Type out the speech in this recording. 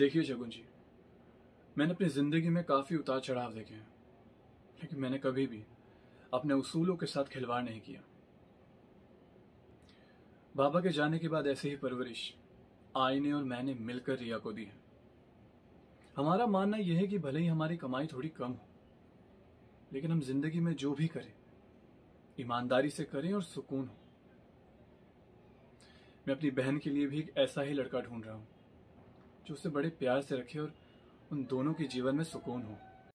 देखिए शगुन जी, मैंने अपनी ज़िंदगी में काफ़ी उतार चढ़ाव देखे हैं, लेकिन मैंने कभी भी अपने उसूलों के साथ खिलवाड़ नहीं किया। बाबा के जाने के बाद ऐसे ही परवरिश आईने और मैंने मिलकर रिया को दी है। हमारा मानना यह है कि भले ही हमारी कमाई थोड़ी कम हो, लेकिन हम ज़िंदगी में जो भी करें, ईमानदारी से करें और सुकून हो। मैं अपनी बहन के लिए भी एक ऐसा ही लड़का ढूंढ रहा हूँ। जो उसे बड़े प्यार से रखे और उन दोनों के जीवन में सुकून हो।